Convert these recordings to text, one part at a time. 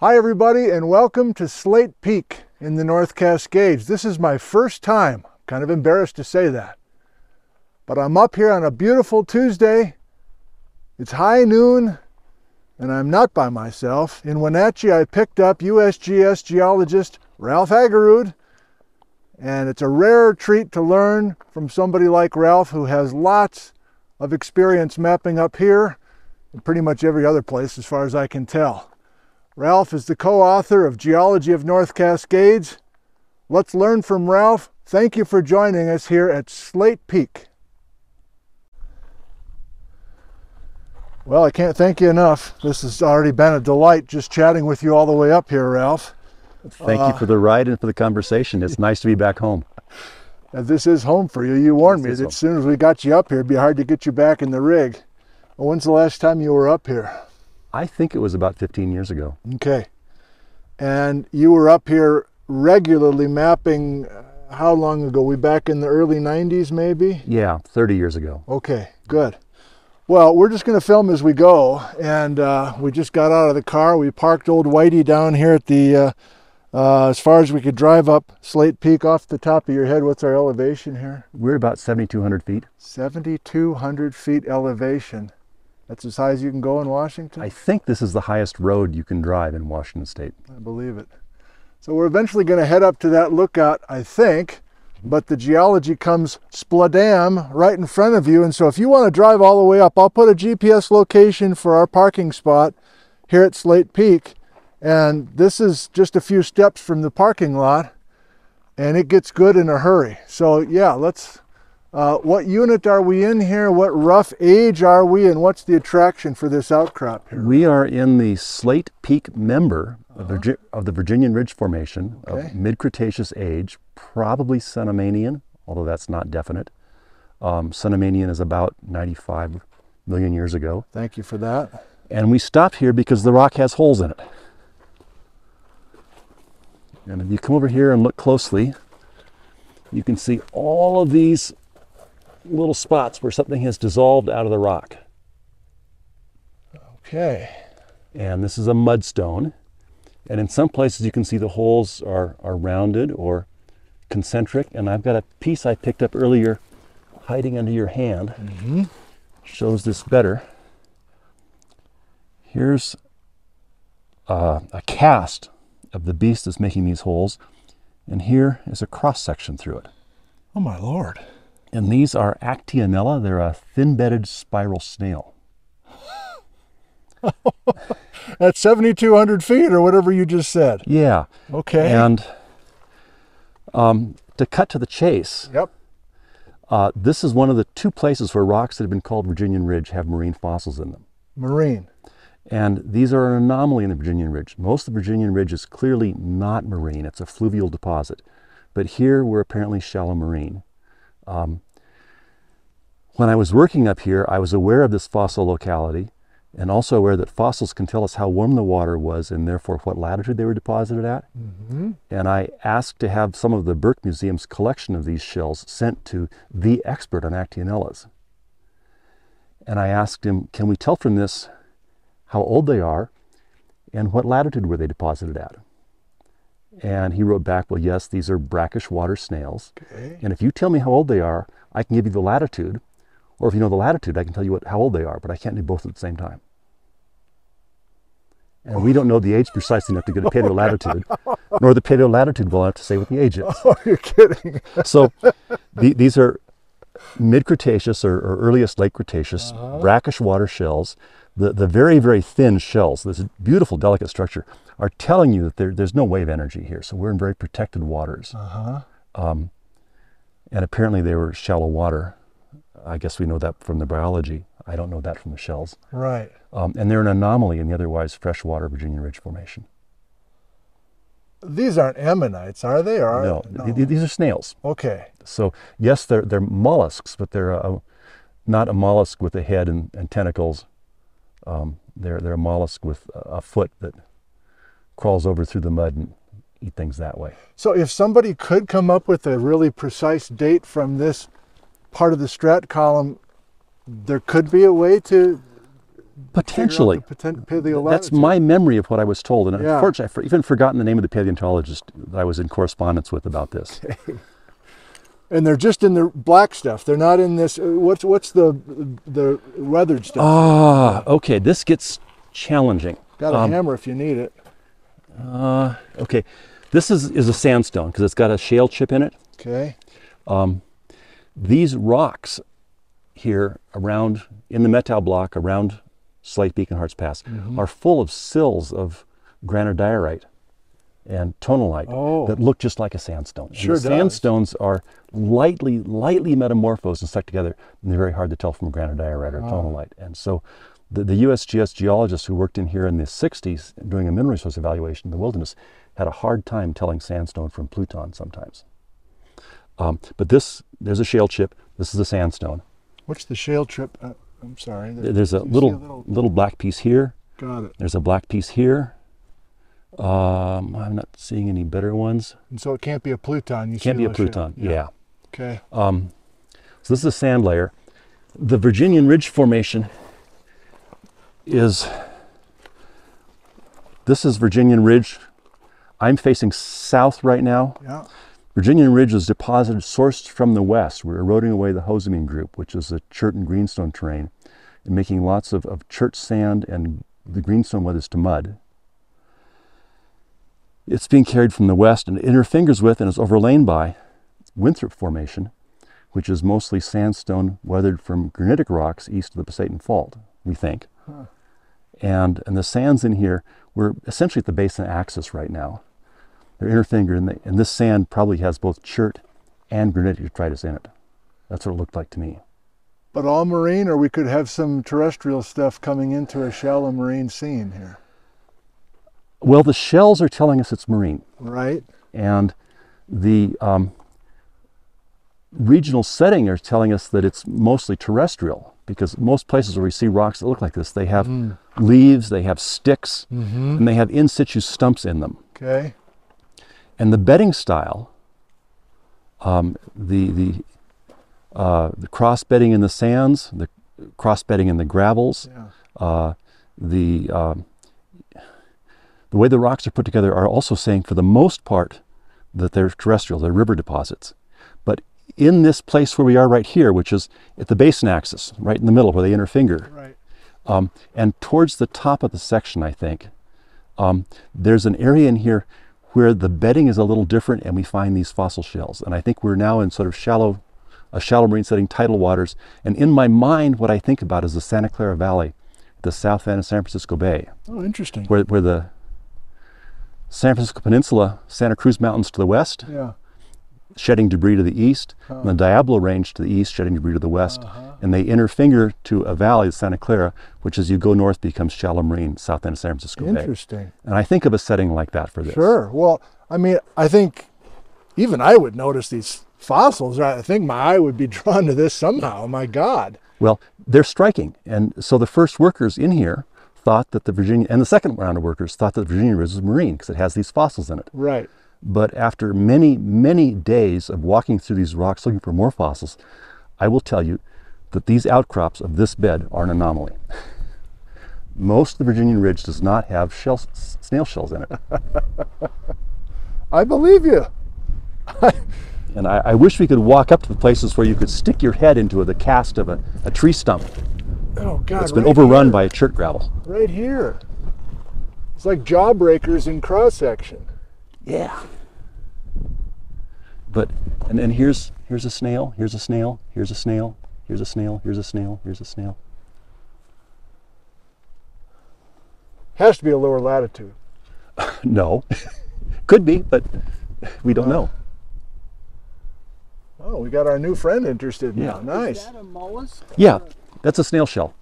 Hi, everybody, and welcome to Slate Peak in the North Cascades. This is my first time. Kind of embarrassed to say that. But I'm up here on a beautiful Tuesday. It's high noon, and I'm not by myself. In Wenatchee, I picked up USGS geologist Ralph Haugerud, and it's a rare treat to learn from somebody like Ralph who has lots of experience mapping up here and pretty much every other place as far as I can tell. Ralph is the co-author of Geology of North Cascades. Let's learn from Ralph. Thank you for joining us here at Slate Peak. Well, I can't thank you enough. This has already been a delight just chatting with you all the way up here, Ralph. Thank uh, you for the ride and for the conversation. It's nice to be back home. This is home for you. You warned this me that as soon as we got you up here, it'd be hard to get you back in the rig. Well, when's the last time you were up here? I think it was about 15 years ago. Okay. And you were up here regularly mapping uh, how long ago? We back in the early 90s maybe? Yeah, 30 years ago. Okay, good. Well, we're just going to film as we go, and uh, we just got out of the car. We parked old Whitey down here at the, uh, uh, as far as we could drive up Slate Peak off the top of your head. What's our elevation here? We're about 7,200 feet. 7,200 feet elevation. That's as high as you can go in Washington? I think this is the highest road you can drive in Washington State. I believe it. So we're eventually going to head up to that lookout, I think but the geology comes spladam right in front of you. And so if you want to drive all the way up, I'll put a GPS location for our parking spot here at Slate Peak. And this is just a few steps from the parking lot and it gets good in a hurry. So yeah, let's, uh, what unit are we in here? What rough age are we and what's the attraction for this outcrop here? We are in the Slate Peak member of, uh -huh. of the Virginian Ridge Formation okay. of mid-Cretaceous age, probably Cenomanian, although that's not definite. Um, Cenomanian is about 95 million years ago. Thank you for that. And we stopped here because the rock has holes in it. And if you come over here and look closely, you can see all of these little spots where something has dissolved out of the rock. Okay. And this is a mudstone. And in some places you can see the holes are, are rounded or concentric. And I've got a piece I picked up earlier hiding under your hand. Mm -hmm. Shows this better. Here's uh, a cast of the beast that's making these holes. And here is a cross section through it. Oh my lord. And these are Actaeonella. They're a thin-bedded spiral snail. at 7,200 feet or whatever you just said. Yeah. Okay. And um, to cut to the chase. Yep. Uh, this is one of the two places where rocks that have been called Virginian Ridge have marine fossils in them. Marine. And these are an anomaly in the Virginian Ridge. Most of the Virginian Ridge is clearly not marine. It's a fluvial deposit. But here we're apparently shallow marine. Um, when I was working up here, I was aware of this fossil locality and also aware that fossils can tell us how warm the water was and therefore what latitude they were deposited at. Mm -hmm. And I asked to have some of the Burke Museum's collection of these shells sent to the expert on Actaeonellas. And I asked him, can we tell from this how old they are and what latitude were they deposited at? And he wrote back, well, yes, these are brackish water snails. Okay. And if you tell me how old they are, I can give you the latitude. Or if you know the latitude, I can tell you what, how old they are, but I can't do both at the same time. And we don't know the age precisely enough to get a paleo latitude, nor the paleolatitude well enough to say what the age is. Oh, you're kidding. so the, these are mid-Cretaceous or, or, earliest late Cretaceous uh -huh. brackish water shells. The, the very, very thin shells, this beautiful, delicate structure, are telling you that there, there's no wave energy here. So we're in very protected waters. Uh -huh. um, and apparently they were shallow water. I guess we know that from the biology. I don't know that from the shells. Right. Um, and they're an anomaly in the otherwise freshwater Virginia Ridge Formation. These aren't ammonites, are they? Or no, no. Th these are snails. Okay. So yes, they're they're mollusks, but they're a, not a mollusk with a head and, and tentacles. Um, they're they're a mollusk with a foot that crawls over through the mud and eat things that way. So if somebody could come up with a really precise date from this part of the strat column, there could be a way to Potentially. Poten-. That's my memory of what I was told. And Yeah. unfortunately, I've even forgotten the name of the paleontologist that I was in correspondence with about this. And they're just in the black stuff. They're not in this. uh, What's what's the the weathered stuff? Ah, okay. This gets challenging. Got a um, hammer if you need it. Uh, okay. This is, is a sandstone because it's got a shale chip in it. Okay. These rocks here around in the Methow block around Slate Peak and Harts Pass Mm-hmm. are full of sills of granodiorite and tonalite Oh. that look just like a sandstone. And the does. sandstones are lightly, lightly metamorphosed and stuck together, and they're very hard to tell from granodiorite or tonalite. And so the, the USGS geologists who worked in here in the 60s doing a mineral resource evaluation in the wilderness had a hard time telling sandstone from pluton sometimes. Um, but this, there's a shale chip. This is a sandstone. What's the shale chip? Uh, I'm sorry. There- There's a little, a little- little black piece here. Got it. There's a black piece here. Um, I'm not seeing any better ones. And so it can't be a pluton. You Can't be a pluton. Yeah. Okay. Um, so this is a sand layer. The Virginian Ridge Formation is. This is Virginian Ridge. I'm facing south right now. Yeah. Virginian Ridge was deposited, sourced from the west. We're eroding away the Hozameen Group, which is a chert and greenstone terrain, and making lots of, of chert sand and the greenstone weathers to mud. It's being carried from the west and interfingers with and is overlain by Winthrop Formation, which is mostly sandstone weathered from granitic rocks east of the Pasayten Fault, we think. And, and the sands in here, we're essentially at the basin axis right now. They're finger, and, they, and this sand probably has both chert and granitic detritus in it. That's what it looked like to me. But all marine, or we could have some terrestrial stuff coming into a shallow marine scene here, Well, the shells are telling us it's marine, right? and the um, regional setting are telling us that it's mostly terrestrial because most places where we see rocks that look like this, they have leaves, they have sticks, and they have in situ stumps in them. Okay. And the bedding style, um, the the uh, the cross bedding in the sands, the cross bedding in the gravels, Yeah. uh, the um, the way the rocks are put together are also saying for the most part that they're terrestrial, they're river deposits. But in this place where we are right here, which is at the basin axis, right in the middle where they interfinger, Right. um, and towards the top of the section, I think, um, there's an area in here where the bedding is a little different and we find these fossil shells. And I think we're now in sort of shallow, a shallow marine setting, tidal waters. And in my mind, what I think about is the Santa Clara Valley, the south end of San Francisco Bay, Oh, interesting. where, where the San Francisco Peninsula, Santa Cruz Mountains to the west, Yeah. shedding debris to the east, and the Diablo Range to the east, shedding debris to the west. Uh-huh. And they interfinger to a valley, Santa Clara, which as you go north becomes shallow marine, south end of San Francisco Bay. Interesting. And I think of a setting like that for this. Sure. Well, I mean, I think even I would notice these fossils. I think my eye would be drawn to this somehow. My God. Well, they're striking. And so the first workers in here thought that the Virginia, and the second round of workers thought that the Virginia Ridge was marine because it has these fossils in it. Right. But after many, many days of walking through these rocks looking for more fossils, I will tell you that these outcrops of this bed are an anomaly. Most of the Virginian Ridge does not have shell, snail shells in it. I believe you. And I, I wish we could walk up to the places where you could stick your head into the cast of a, a tree stump Oh God. that's been right overrun here. by a chert gravel. Right here. It's like jawbreakers in cross section. Yeah. But and then here's here's a snail, here's a snail, here's a snail, here's a snail, here's a snail, here's a snail. Has to be a lower latitude. No. Could be, but we don't know. Oh, we got our new friend interested now. Yeah. Nice. Is that a mollusk? Yeah, or that's a snail shell.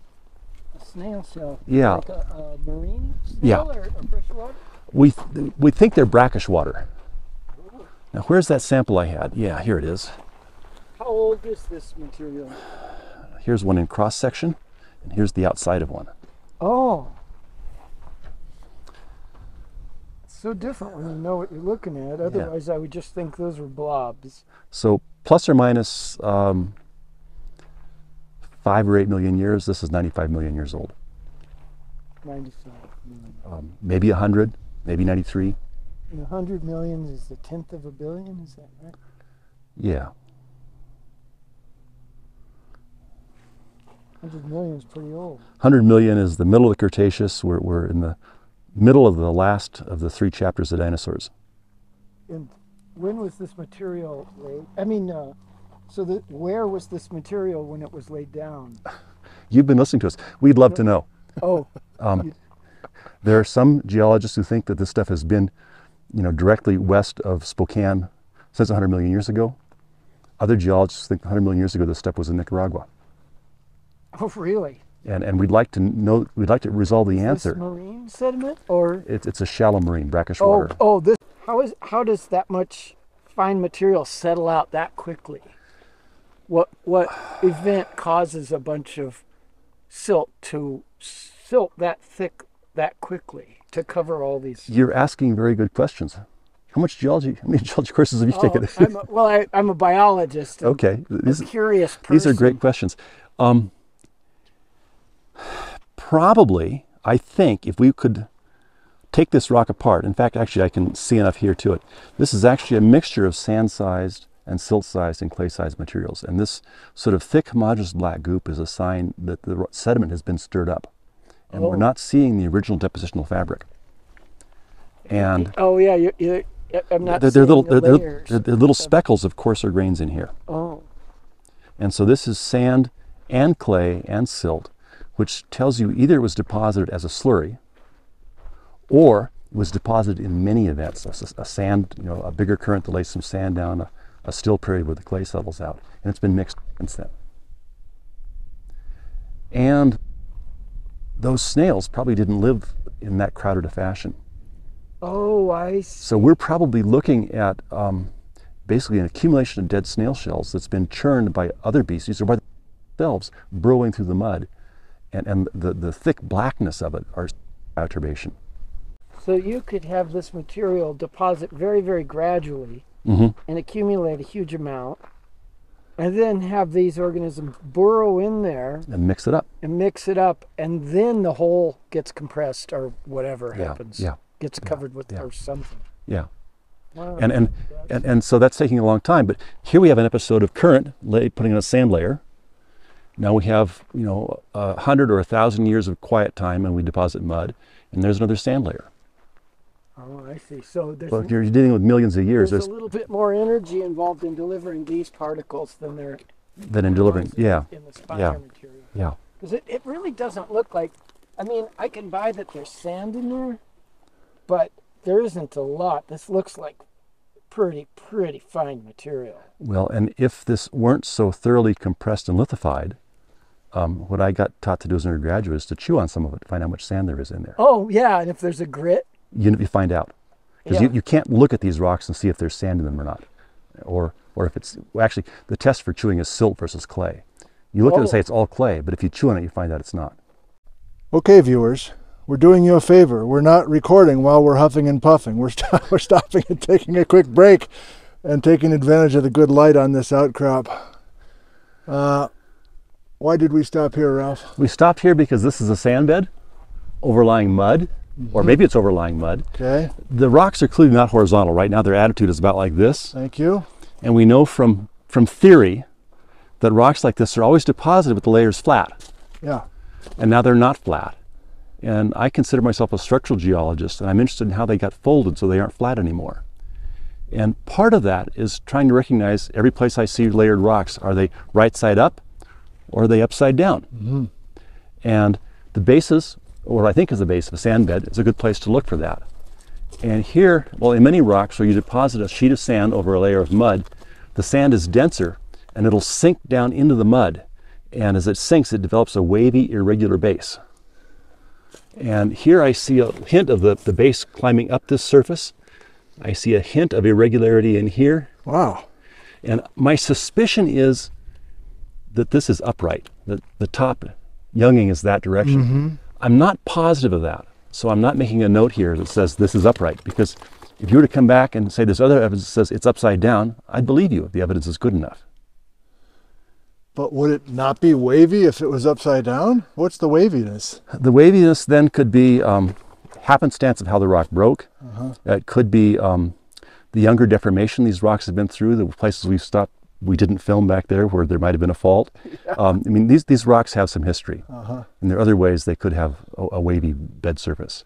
A snail shell? Yeah. Like a, a marine snail Yeah. or, or freshwater? We th- we think they're brackish water. Now where's that sample I had? Yeah, here it is. How old is this material? Here's one in cross section, and here's the outside of one. Oh. It's so different when you know what you're looking at. Otherwise, I would just think those were blobs. So plus or minus um, five or eight million years. This is 95 million years old. 95 million. um, maybe 100, maybe 93. And 100 million is the tenth of a billion, is that right? Yeah. 100 million is pretty old. 100 million is the middle of the Cretaceous. We're, we're in the middle of the last of the three chapters of dinosaurs. And when was this material laid? I mean, uh, so that where was this material when it was laid down? You've been listening to us. We'd love to know. Oh, Um, there are some geologists who think that this stuff has been, you know, directly west of Spokane since 100 million years ago. Other geologists think 100 million years ago this stuff was in Nicaragua. oh, really? And, and we'd like to know, we'd like to resolve the Is answer. This marine sediment or? It's, it's a shallow marine, brackish Oh, water. oh, this. How is how does that much fine material settle out that quickly? What what event causes a bunch of silt to silt that thick that quickly to cover all these? You're asking very good questions. How much geology, how many geology courses have you Oh, taken? I'm a, well, I, I'm a biologist. okay, a these, curious person. these are great questions. Um, probably, I think if we could take this rock apart, in fact, actually, I can see enough here to it. This is actually a mixture of sand sized and silt sized and clay sized materials. And this sort of thick, homogeneous black goop is a sign that the sediment has been stirred up. And we're Oh. not seeing the original depositional fabric. And Oh yeah, you, you, I'm not. they're, they're little, the they're, they're, they're little speckles of coarser grains in here. Oh, And so this is sand and clay and silt, which tells you either it was deposited as a slurry or it was deposited in many events—a sand, you know, a bigger current that lays some sand down, a, a still period where the clay settles out, and it's been mixed since then. And those snails probably didn't live in that crowded a fashion. oh, I see. So we're probably looking at um, basically an accumulation of dead snail shells that's been churned by other beasties or by the themselves burrowing through the mud. And, and the, the thick blackness of it are bioturbation. So you could have this material deposit very, very gradually hmm and accumulate a huge amount, and then have these organisms burrow in there And mix it up. and mix it up, and then the whole gets compressed or whatever Yeah, happens. yeah, Gets covered with yeah. or something. yeah. Wow. And, and, and, and so that's taking a long time. But here we have an episode of current lay, putting in a sand layer. Now we have, you know, a hundred or a thousand years of quiet time and we deposit mud. And there's another sand layer. oh, I see. So there's, if you're dealing with millions of years, there's there's a little bit more energy involved in delivering these particles than there than in delivering. Yeah, in yeah. material. yeah. Because it, it really doesn't look like, I mean, I can buy that there's sand in there, but there isn't a lot. This looks like pretty, pretty fine material. Well, and if this weren't so thoroughly compressed and lithified, um, what I got taught to do as an undergraduate is to chew on some of it to find out how much sand there is in there. Oh, yeah, and if there's a grit, You, you find out. Because Yeah. you, you can't look at these rocks and see if there's sand in them or not. Or, or if it's, well, actually, the test for chewing is silt versus clay. You look at it and say Oh. it's all clay, but if you chew on it, you find out it's not. Okay, viewers, we're doing you a favor. We're not recording while we're huffing and puffing. We're, st- we're stopping and taking a quick break and taking advantage of the good light on this outcrop. Uh, why did we stop here, Ralph? We stopped here because this is a sand bed overlying mud, or mm-hmm. maybe it's overlying mud. Okay, The rocks are clearly not horizontal. Right now, their attitude is about like this. thank you. And we know from, from theory that rocks like this are always deposited with the layers flat. Yeah, And now they're not flat. And I consider myself a structural geologist, and I'm interested in how they got folded so they aren't flat anymore. And part of that is trying to recognize every place I see layered rocks are they right side up or are they upside down? Mm-hmm. And the basis, or what I think is the base of a sand bed, is a good place to look for that. And here, well, in many rocks where you deposit a sheet of sand over a layer of mud, the sand is denser and it'll sink down into the mud. And as it sinks, it develops a wavy, irregular base. And here I see a hint of the, the base climbing up this surface. I see a hint of irregularity in here. wow. And my suspicion is that this is upright, that the top younging is that direction. I'm not positive of that. So I'm not making a note here that says this is upright because if you were to come back and say there's other evidence that says it's upside down, I'd believe you if the evidence is good enough. But would it not be wavy if it was upside down? What's the waviness? The waviness then could be um, happenstance of how the rock broke. It could be um, the younger deformation these rocks have been through, the places we've stopped, we didn't film back there where there might have been a fault. Um, I mean, these, these rocks have some history. And there are other ways they could have a, a wavy bed surface.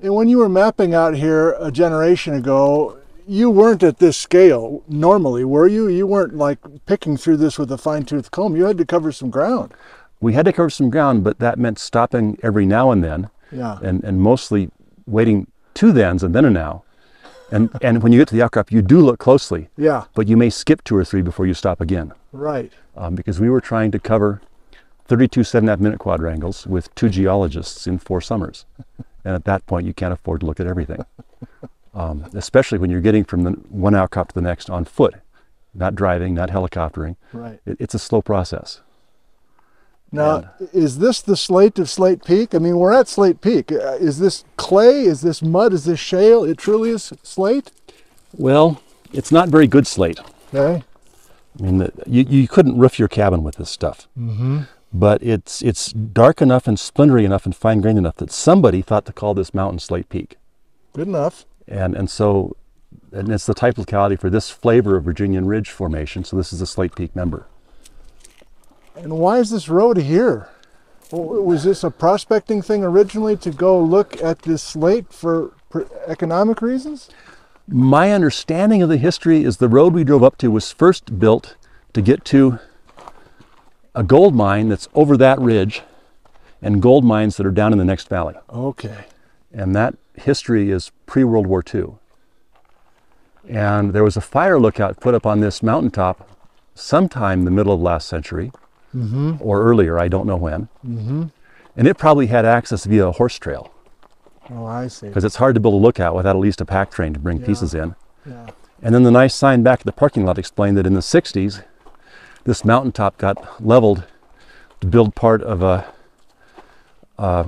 And when you were mapping out here a generation ago, you weren't at this scale normally, were you? You weren't like picking through this with a fine tooth comb. You had to cover some ground. We had to cover some ground, but that meant stopping every now and then Yeah. and, and mostly waiting two thens and then a now. And, and when you get to the outcrop, you do look closely, Yeah. but you may skip two or three before you stop again. Right. um, because we were trying to cover 32 seven and a half minute quadrangles with two geologists in four summers. And at that point, you can't afford to look at everything, um, especially when you're getting from the one outcrop to the next on foot, not driving, not helicoptering. Right. It, it's a slow process. Now, is this the slate of Slate Peak? I mean, we're at Slate Peak. Uh, Is this clay? Is this mud? Is this shale? It truly is slate? Well, it's not very good slate. Okay. I mean, the, you, you couldn't roof your cabin with this stuff. Mm-hmm. But it's, it's dark enough and splintery enough and fine grained enough that somebody thought to call this mountain Slate Peak. Good enough. and and so and it's the type locality for this flavor of Virginian Ridge Formation. So this is a Slate Peak member. And why is this road here? Was this a prospecting thing originally to go look at this slate for economic reasons? My understanding of the history is the road we drove up to was first built to get to a gold mine that's over that ridge and gold mines that are down in the next valley. Okay. And that history is pre World War II. And there was a fire lookout put up on this mountaintop sometime in the middle of last century or earlier, I don't know when. Mm-hmm. And it probably had access via a horse trail. Oh, I see. because it's hard to build a lookout without at least a pack train to bring Yeah. pieces in. Yeah. And then the nice sign back at the parking lot explained that in the 60s, this mountaintop got leveled to build part of a uh,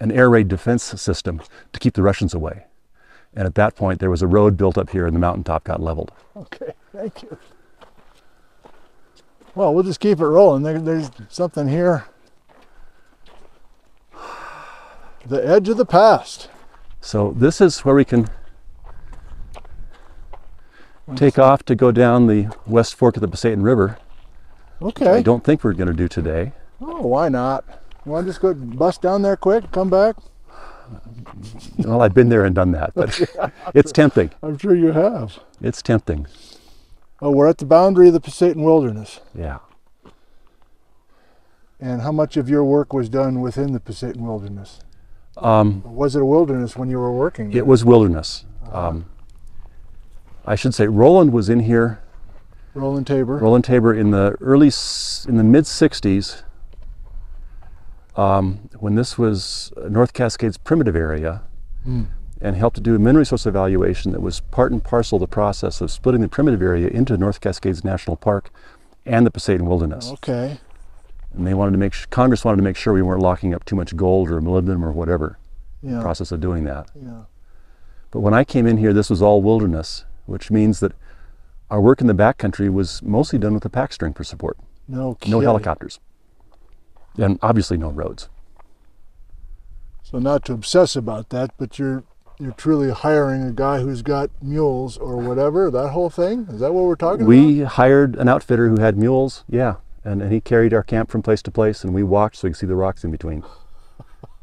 an air raid defense system to keep the Russians away. And at that point, there was a road built up here, and the mountaintop got leveled. Okay. Thank you. Well, we'll just keep it rolling. There, there's something here. The edge of the past. So this is where we can take off to go down the west fork of the Pasayten River. Okay. I don't think we're going to do today. Oh, why not? Want to just go bust down there quick, come back? Well, I've been there and done that, but it's tempting. I'm sure you have. It's tempting. Oh, we're at the boundary of the Pasayten Wilderness. Yeah. And how much of your work was done within the Pasayten Wilderness? Um, was it a wilderness when you were working? there? it was wilderness. Um, I should say Roland was in here, Roland Tabor. Roland Tabor, in the early, in the mid 60s, um, when this was North Cascades primitive area, Hmm. And helped to do a mineral resource evaluation that was part and parcel of the process of splitting the primitive area into North Cascades National Park and the Pasayten Wilderness. Okay. And they wanted to make Congress wanted to make sure we weren't locking up too much gold or molybdenum or whatever Yeah. process of doing that. Yeah. But when I came in here, this was all wilderness, which means that our work in the backcountry was mostly done with a pack string for support, No no helicopters, and obviously no roads. So not to obsess about that, but you're you're truly hiring a guy who's got mules or whatever. That whole thing is that what we're talking about? We hired an outfitter who had mules, yeah, and, and he carried our camp from place to place, and we walked so we could see the rocks in between.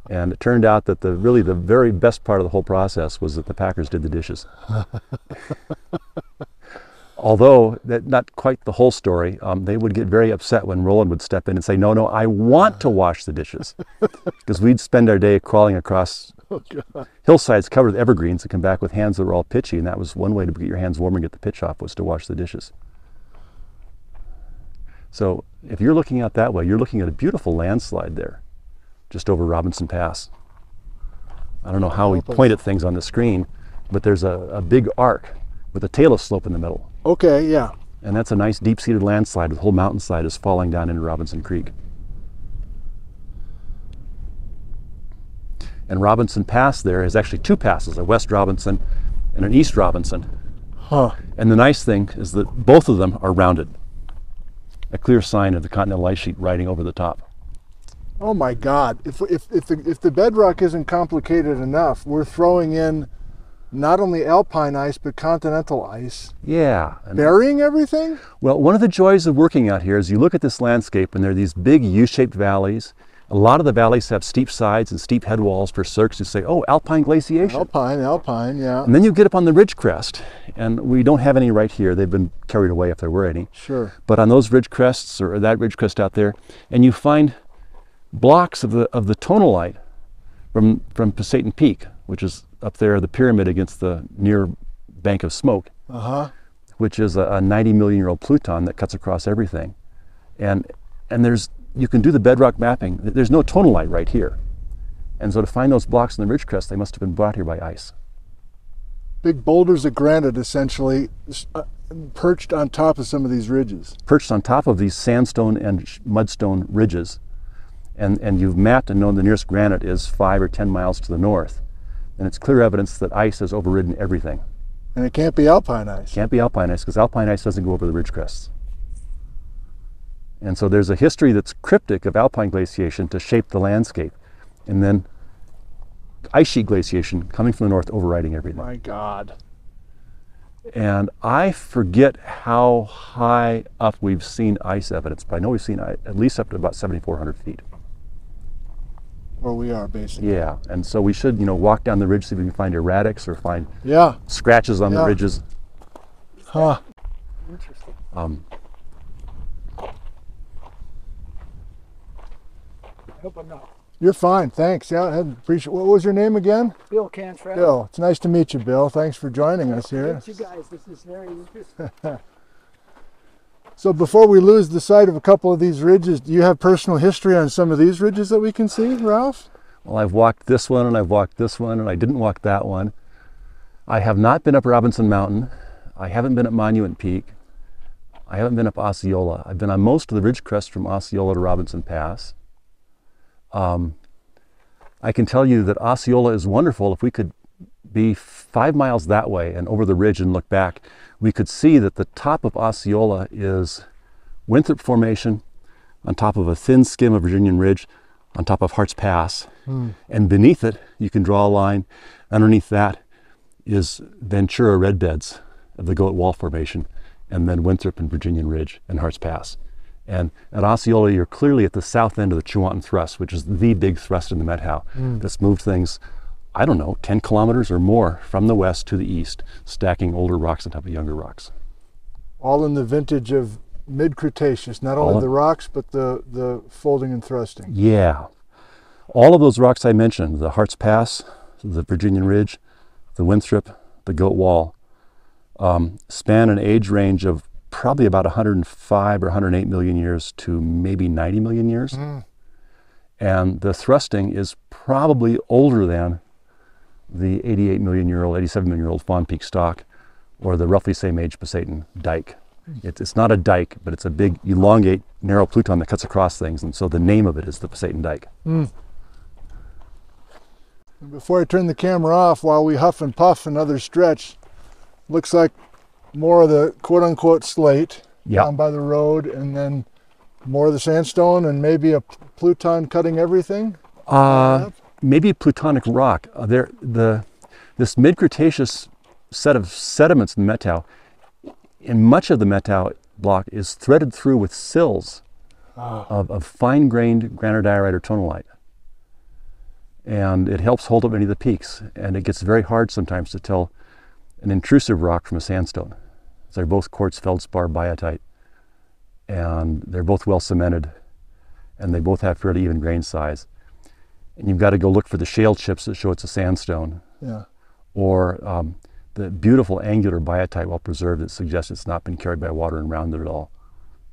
And it turned out that the really the very best part of the whole process was that the packers did the dishes. Although that not quite the whole story, um, they would get very upset when Roland would step in and say, "No, no, I want to wash the dishes," because we'd spend our day crawling across Oh, God. hillsides covered with evergreens and come back with hands that were all pitchy, and that was one way to get your hands warm and get the pitch off was to wash the dishes. So if you're looking out that way, you're looking at a beautiful landslide there, just over Robinson Pass. I don't know how we point at things on the screen, but there's a, a big arc with a talus slope in the middle. Okay, yeah. And that's a nice deep-seated landslide. The whole mountainside is falling down into Robinson Creek. And Robinson Pass there is actually two passes, a West Robinson and an East Robinson. Huh. And the nice thing is that both of them are rounded. a clear sign of the continental ice sheet riding over the top. Oh my God! If if if the if the bedrock isn't complicated enough, we're throwing in not only alpine ice but continental ice, Yeah. burying everything. Well, one of the joys of working out here is you look at this landscape and there are these big U-shaped valleys. A lot of the valleys have steep sides and steep headwalls for cirques who say, oh, alpine glaciation. Alpine, alpine, yeah, And then you get up on the ridge crest, and we don't have any right here. They've been carried away if there were any. sure. But on those ridge crests or that ridge crest out there, and you find blocks of the of the tonalite from from Pasayten Peak, which is up there, the pyramid against the near bank of smoke, Uh huh. which is a, a 90 million year old pluton that cuts across everything. And and there's you can do the bedrock mapping. There's no tonalite right here. And so to find those blocks in the ridge crest, they must have been brought here by ice. Big boulders of granite, essentially, uh, perched on top of some of these ridges. perched on top of these sandstone and mudstone ridges. And, and you've mapped and known the nearest granite is five or 10 miles to the north. And it's clear evidence that ice has overridden everything. And it can't be alpine ice. Can't be alpine ice because alpine ice doesn't go over the ridge crests. And so there's a history that's cryptic of alpine glaciation to shape the landscape. And then ice sheet glaciation coming from the north overriding everything. My God. And I forget how high up we've seen ice evidence, but I know we've seen at least up to about 7,400 feet. Where we are, basically. Yeah, and so we should, you know, walk down the ridge, see if we can find erratics or find Yeah. scratches on Yeah. the ridges. Huh. Interesting. Um, I hope I'm not. You're fine. Thanks. Yeah, I appreciate. What was your name again? Bill Cantrell. Bill. It's nice to meet you, Bill. Thanks for joining us here. Thanks, you guys. This is very interesting. So before we lose the sight of a couple of these ridges, do you have personal history on some of these ridges that we can see, Ralph? well, I've walked this one and I've walked this one and I didn't walk that one. I have not been up Robinson Mountain. I haven't been at Monument Peak. I haven't been up Osceola. I've been on most of the ridge crests from Osceola to Robinson Pass. Um, I can tell you that Osceola is wonderful. If we could be five miles that way and over the ridge and look back, we could see that the top of Osceola is Winthrop Formation on top of a thin skim of Virginian Ridge on top of Hart's Pass. And beneath it, you can draw a line. Underneath that is Ventura Red Beds of the Goat Wall Formation, and then Winthrop and Virginian Ridge and Hart's Pass. And at Osceola, you're clearly at the south end of the Chuwanten Thrust, which is the big thrust in the Methow that's moved things, I don't know, 10 kilometers or more from the west to the east, stacking older rocks on top of younger rocks. All in the vintage of mid Cretaceous, not All only in- the rocks, but the, the folding and thrusting. Yeah. All of those rocks I mentioned, the Hart's Pass, the Virginian Ridge, the Winthrop, the Goat Wall, um, span an age range of probably about 105 or 108 million years to maybe 90 million years. Hmm. And the thrusting is probably older than the 88 million year old, 87 million year old Fawn Peak stock or the roughly same age Pasayten dike. It's, it's not a dike, but it's a big, elongate, narrow pluton that cuts across things. And so the name of it is the Pasayten dike. Hmm. Before I turn the camera off, while we huff and puff another stretch, looks like more of the quote unquote slate Yeah. down by the road, and then more of the sandstone, and maybe a pluton cutting everything. Uh, maybe plutonic rock. Uh, there, the this mid-Cretaceous set of sediments in the Methow, in much of the Methow block, is threaded through with sills of, of fine-grained granodiorite or tonalite, and it helps hold up any of the peaks. And it gets very hard sometimes to tell an intrusive rock from a sandstone. So they're both quartz feldspar biotite, and they're both well cemented, and they both have fairly even grain size and you've got to go look for the shale chips that show it's a sandstone, Yeah. or um, the beautiful angular biotite, well preserved, that suggests it's not been carried by water and rounded at all,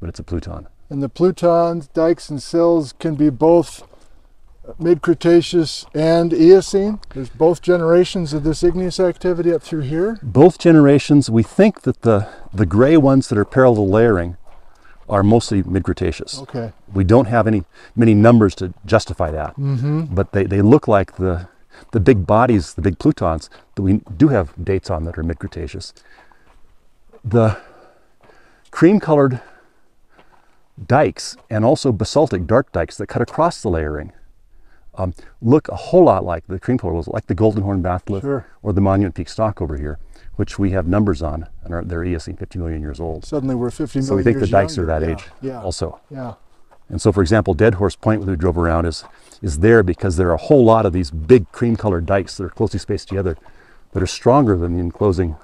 but it's a pluton. And the plutons, dikes, and sills can be both mid Cretaceous and Eocene. There's both generations of this igneous activity up through here. Both generations, we think that the, the gray ones that are parallel layering are mostly mid Cretaceous. Okay. We don't have any many numbers to justify that, Mm-hmm. but they, they look like the the big bodies, the big plutons that we do have dates on that are mid Cretaceous. The cream colored dikes and also basaltic dark dikes that cut across the layering um, look a whole lot like the cream portals, like the Golden Horn Batholith Sure. or the Monument Peak stock over here, which we have numbers on and are, they're Eocene 50 million years old. Suddenly we're 50 million So we think the dikes younger. are that Yeah, age Yeah. also. Yeah. And so, for example, Dead Horse Point, where we drove around, is is there because there are a whole lot of these big cream-colored dikes that are closely spaced together, that are stronger than the enclosing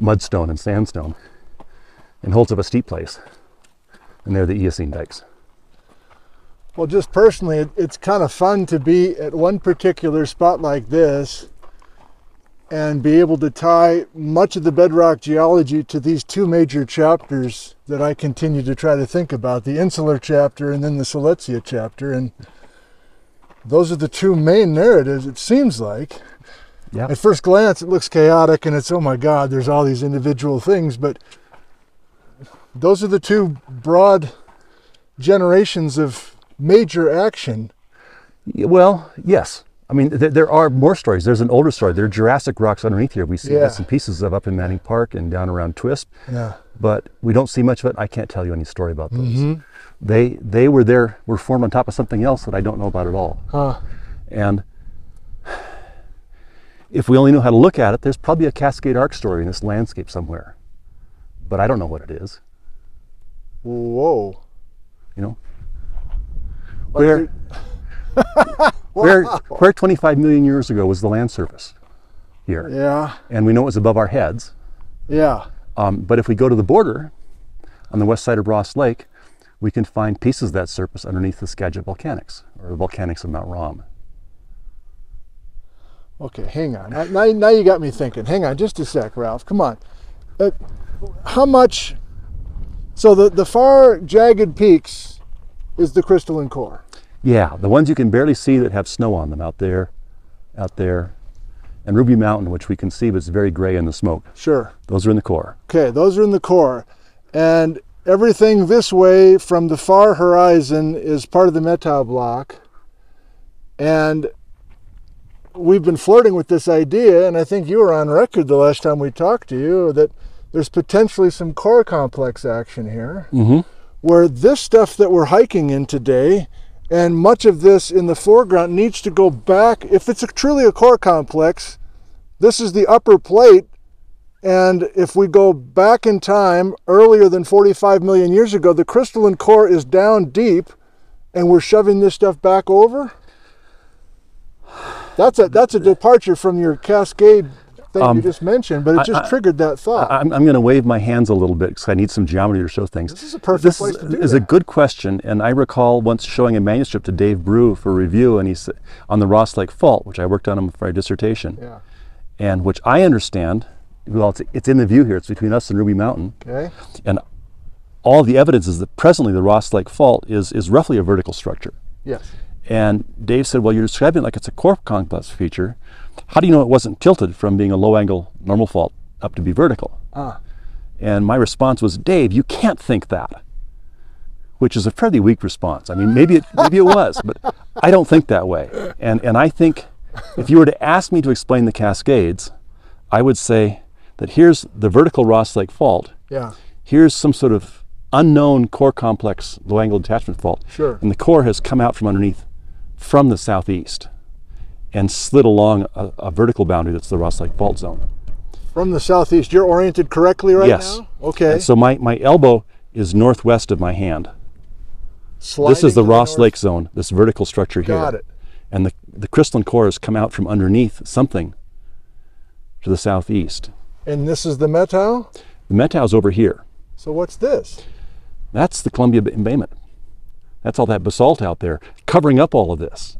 mudstone and sandstone, and holds up a steep place. And they're the Eocene dikes. Well, just personally, it, it's kind of fun to be at one particular spot like this and be able to tie much of the bedrock geology to these two major chapters that I continue to try to think about the insular chapter and then the Silesia chapter. And those are the two main narratives, it seems like. Yeah. At first glance, it looks chaotic and it's, oh my God, there's all these individual things. But those are the two broad generations of major action. Well, yes. I mean, th- there are more stories. There's an older story. There are Jurassic rocks underneath here. We see Yeah. bits and pieces of up in Manning Park and down around Twisp, Yeah. but we don't see much of it. I can't tell you any story about those. Mm-hmm. They they were there, were formed on top of something else that I don't know about at all. Huh. And if we only knew how to look at it, there's probably a Cascade Arc story in this landscape somewhere. But I don't know what it is. Whoa. You know, where where where 25 million years ago was the land surface here, Yeah. and we know it was above our heads. Yeah. Um, but if we go to the border on the west side of Ross Lake, we can find pieces of that surface underneath the Skagit volcanics or the volcanics of Mount Rahm. Okay, hang on. Now, now, now you got me thinking. Hang on just a sec, Ralph. Come on. Uh, how much? So the, the far jagged peaks is the crystalline core. Yeah, the ones you can barely see that have snow on them out there, out there, and Ruby Mountain, which we can see, but it's very gray in the smoke. Sure. Those are in the core. Okay, those are in the core. And everything this way from the far horizon is part of the Methow block. And we've been flirting with this idea, and I think you were on record the last time we talked to you, that there's potentially some core complex action here, Mm-hmm. where this stuff that we're hiking in today, and much of this in the foreground needs to go back. If it's a, truly a core complex, this is the upper plate and if we go back in time earlier than 45 million years ago, the crystalline core is down deep and we're shoving this stuff back over. That's a that's a departure from your cascade thing you Um, just mentioned, but it just I- triggered that thought. I'm, I'm going to wave my hands a little bit because I need some geometry to show things. This is a perfect This place is, to do This is a good question, and I recall once showing a manuscript to Dave Brew for review, and he said on the Ross Lake Fault, which I worked on for my dissertation, yeah. and which I understand. Well, it's, it's in the view here. It's between us and Ruby Mountain, Okay. and all the evidence is that presently the Ross Lake Fault is is roughly a vertical structure. Yes. And Dave said, Well, you're describing it like it's a core complex feature. How do you know it wasn't tilted from being a low angle normal fault up to be vertical? Ah. And my response was, Dave, you can't think that. Which is a fairly weak response. I mean, maybe it, maybe it was, but I don't think that way. And, and I think if you were to ask me to explain the Cascades, I would say that here's the vertical Ross Lake fault. Yeah. Here's some sort of unknown core complex low angle detachment fault. Sure. And the core has come out from underneath from the southeast and slid along a, a vertical boundary that's the Ross Lake Fault Zone. From the southeast, you're oriented correctly right Yes. now. Okay. And so my, my elbow is northwest of my hand. Sliding this is the Ross north. Lake Zone, this vertical structure here. Got it. And the, the crystalline core has come out from underneath something to the southeast. And this is the Methow. The Methow's over here. So what's this? That's the Columbia embayment. That's all that basalt out there covering up all of this.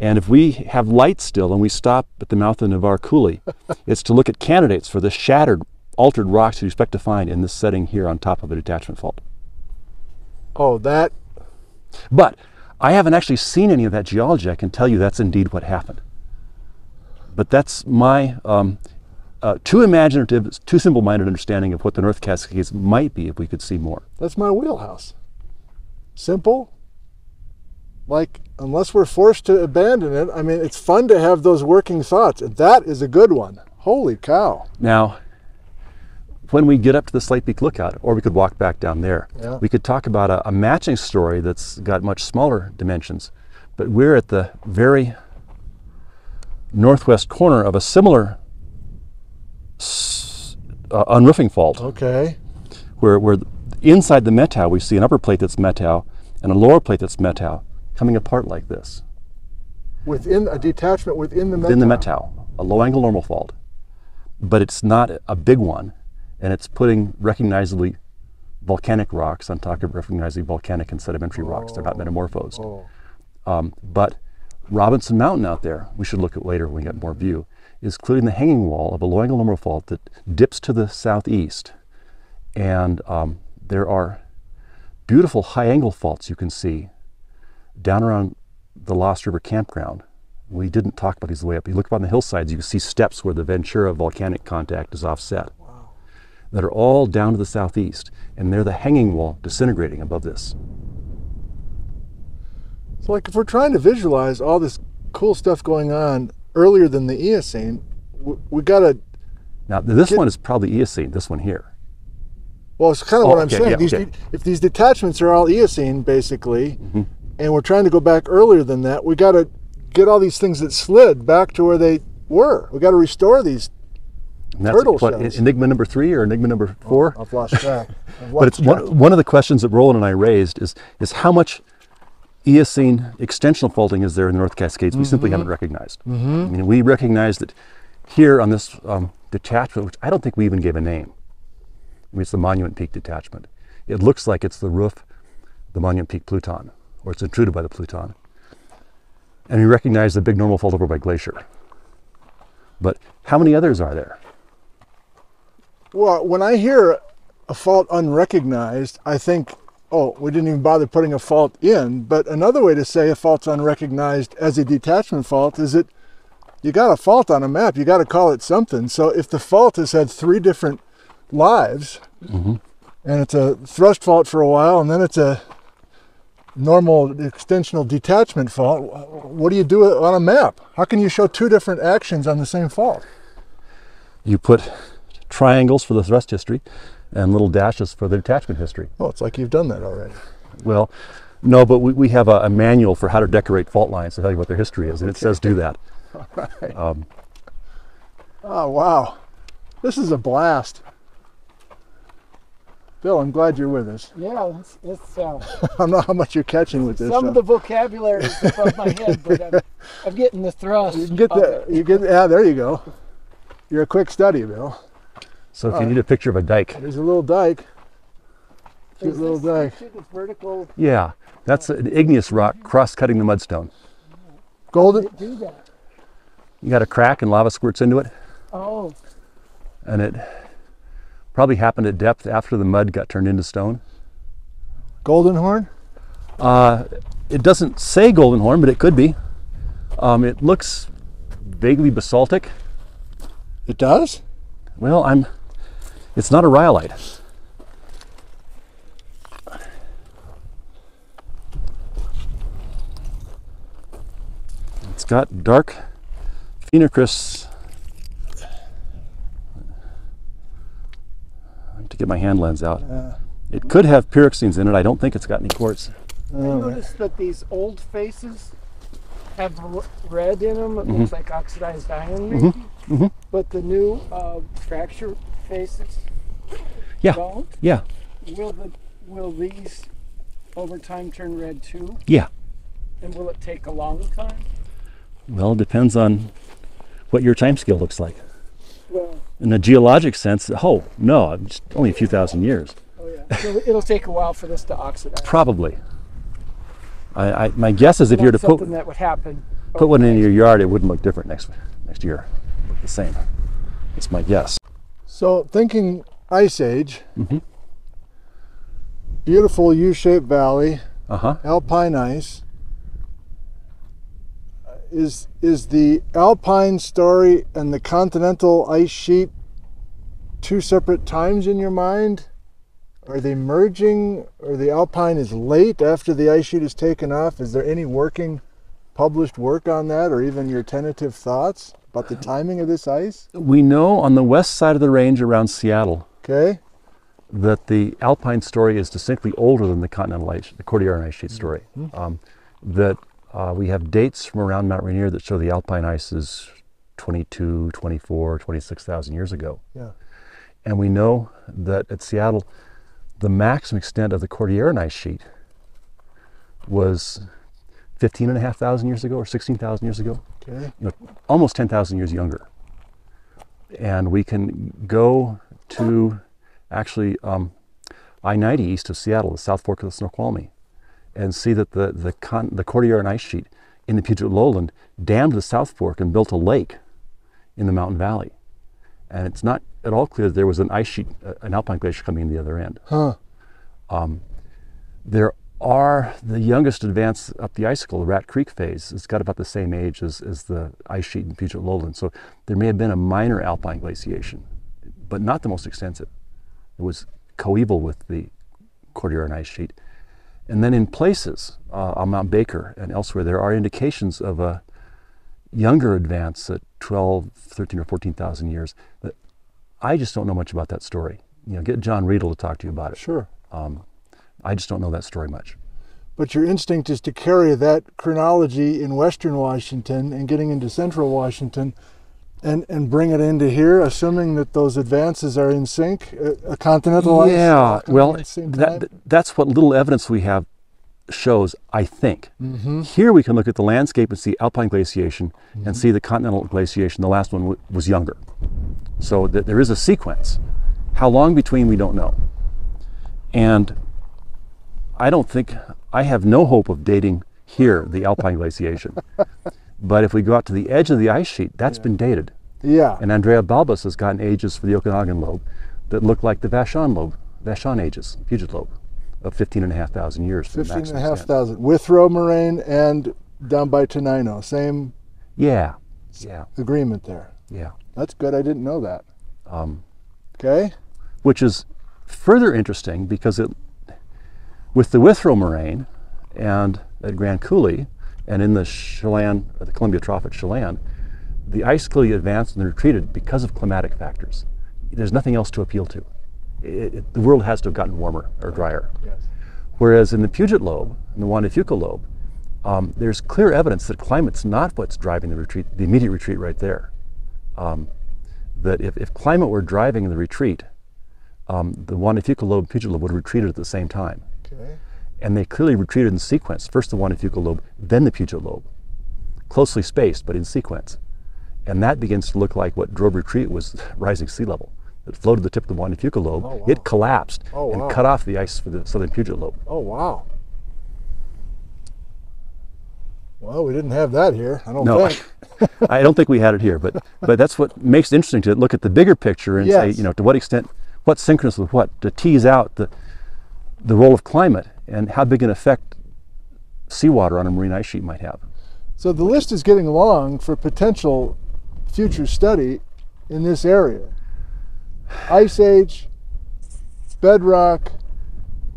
And if we have light still and we stop at the mouth of Navarre Coulee, it's to look at candidates for the shattered, altered rocks you expect to find in this setting here on top of a detachment fault. Oh, that. But I haven't actually seen any of that geology. I can tell you that's indeed what happened. But that's my um, uh, too imaginative, too simple minded understanding of what the North Cascades might be if we could see more. That's my wheelhouse. Simple. Like, unless we're forced to abandon it, I mean, it's fun to have those working thoughts. And that is a good one. Holy cow. Now, when we get up to the Slate Peak Lookout, or we could walk back down there, Yeah. we could talk about a, a matching story that's got much smaller dimensions. But we're at the very northwest corner of a similar uh, unroofing fault, Okay. where, where inside the Methow we see an upper plate that's Methow and a lower plate that's Methow coming apart like this. Within a detachment within the in the Methow. Methow, a low angle normal fault. But it's not a big one, and it's putting recognizably volcanic rocks on top of recognizably volcanic and sedimentary rocks. They're not metamorphosed. Oh. Um, but Robinson Mountain out there, we should look at later when we get more view, is including the hanging wall of a low angle normal fault that dips to the southeast. And um, there are beautiful high angle faults you can see down around the Lost River campground. We didn't talk about these the way up. You look up on the hillsides, you can see steps where the Ventura volcanic contact is offset that are all down to the southeast. And they're the hanging wall disintegrating above this. So, like, if we're trying to visualize all this cool stuff going on earlier than the Eocene, we, we got to. Now, this Get- one is probably Eocene, this one here. Well, it's kind of Oh, what I'm okay, saying. yeah, these, okay. if these detachments are all Eocene, basically, Mm-hmm. And we're trying to go back earlier than that, we got to get all these things that slid back to where they were. We got to restore these. And that's Turtle what, shells. Enigma number three or Enigma number four? I've lost track. I've but it's track. one, one of the questions that Roland and I raised is, is how much Eocene extensional faulting is there in the North Cascades we simply haven't recognized. I mean, we recognize that here on this um, detachment, which I don't think we even gave a name. I mean, it's the Monument Peak detachment. It looks like it's the roof, the Monument Peak Pluton, or it's intruded by the Pluton. And we recognize the big normal fault over by Glacier. But how many others are there? Well, when I hear a fault unrecognized, I think, oh, we didn't even bother putting a fault in. But another way to say a fault's unrecognized as a detachment fault is that you got a fault on a map, you got to call it something. So if the fault has had three different lives, mm-hmm. and it's a thrust fault for a while, and then it's a normal extensional detachment fault, what do you do on a map? How can you show two different actions on the same fault? You put triangles for the thrust history and little dashes for the detachment history. Oh, it's like you've done that already. Well, no, but we, we have a, a manual for how to decorate fault lines to tell you what their history is, and it says do that. Um, Oh, wow. This is a blast. Bill, I'm glad you're with us. Yeah, it's, it's uh, I don't know how much you're catching with this. some uh, of the vocabulary is above my head, but I'm, I'm getting the thrust. you can get of the, it. you get, yeah, there you go. You're a quick study, Bill. so if you need a picture of a dike, There's a little dike. Cute Is little this dike. picture vertical. yeah, that's an igneous rock cross-cutting the mudstone. Golden, Do that. You got a crack and lava squirts into it, Oh, and it probably happened at depth after the mud got turned into stone. golden horn? Uh, it doesn't say golden horn, but it could be. Um, it looks vaguely basaltic. It does? Well, I'm. It's not a rhyolite. It's got dark phenocrysts. I have to get my hand lens out. Yeah. It could have pyroxenes in it. I don't think it's got any quartz. I noticed that these old faces have r- red in them. It Mm-hmm. looks like oxidized iron, maybe. But the new uh, fracture faces Yeah, don't. yeah, Will the will these over time turn red too? yeah. And will it take a long time? Well, it depends on what your time scale looks like. Well, In a geologic sense, oh no, just only a few thousand years. oh yeah. So it'll take a while for this to oxidize. Probably. I, I my guess is if you were to That's put something that would happen. put one in your yard, it wouldn't look different next next year. Look the same. That's my guess. So, thinking Ice Age, Mhm. beautiful U shaped valley, Uh huh. alpine ice. Is, is the alpine story and the continental ice sheet two separate times in your mind? Are they merging, or the alpine is late after the ice sheet is taken off? Is there any working published work on that, or even your tentative thoughts about the timing of this ice? We know on the west side of the range around Seattle, Okay. that the alpine story is distinctly older than the continental ice, the Cordilleran ice sheet story. Um, that uh, we have dates from around Mount Rainier that show the alpine ice is 22, 24, 26,000 years ago. Yeah. And we know that at Seattle, the maximum extent of the Cordilleran ice sheet was 15,500 years ago or 16,000 years ago Okay. you know, almost 10,000 years younger. And we can go to actually um, I 90 east of Seattle, the South Fork of the Snoqualmie, and see that the, the, con- the Cordilleran ice sheet in the Puget Lowland dammed the South Fork and built a lake in the mountain valley. And it's not at all clear that there was an ice sheet, uh, an alpine glacier coming in the other end. Huh. There are the youngest advance up the icicle, the Rat Creek phase. It's got about the same age as, as the ice sheet in Puget Lowland. So there may have been a minor alpine glaciation, but not the most extensive. It was coeval with the Cordilleran ice sheet. And then in places uh, on Mount Baker and elsewhere, there are indications of a younger advance at 12, 13, or 14,000 years. But I just don't know much about that story. You know, get John Riedel to talk to you about it. Sure. Um, I just don't know that story much. But your instinct is to carry that chronology in Western Washington and getting into Central Washington and, and bring it into here, assuming that those advances are in sync, a, a continental ice Yeah, well, at the same that, that's what little evidence we have shows, I think. Mm-hmm. Here we can look at the landscape and see alpine glaciation and see the continental glaciation. The last one w- was younger. So th- there is a sequence. How long between, we don't know. And I don't think, I have no hope of dating here the alpine glaciation. but if we go out to the edge of the ice sheet, that's been dated. yeah. And Andrea Balbas has gotten ages for the Okanagan lobe that look like the Vashon lobe, Vashon ages, Puget lobe, of 15,500 years. for the 15 and a half extent. thousand. Withrow Moraine and down by Tenino. Same Yeah, yeah, agreement there. yeah. That's good. I didn't know that. Um, Okay. which is further interesting because it, with the Withrow moraine and at Grand Coulee and in the Chelan, uh, the Columbia Trough at Chelan, the ice clearly advanced and retreated because of climatic factors. There's nothing else to appeal to. It, it, the world has to have gotten warmer or drier. Yes. Whereas in the Puget lobe, in the Juan de Fuca lobe, um, there's clear evidence that climate's not what's driving the retreat, the immediate retreat right there. Um, that if, if climate were driving the retreat, um, the Juan de Fuca lobe and Puget lobe would have retreated at the same time. Okay. And they clearly retreated in sequence. First the Juan de Fuca lobe, then the Puget lobe. Closely spaced, but in sequence. And that begins to look like what drove retreat was rising sea level. It floated the tip of the Juan de Fuca lobe, Oh, wow. it collapsed Oh, and wow. cut off the ice for the southern Puget lobe. Oh, wow. Well, we didn't have that here, I don't No, think. I don't think we had it here, but but that's what makes it interesting to look at the bigger picture and say, you know, to what extent, what's synchronous with what, to tease out the the role of climate and how big an effect seawater on a marine ice sheet might have. So the list is getting long for potential future study in this area. Ice Age, bedrock,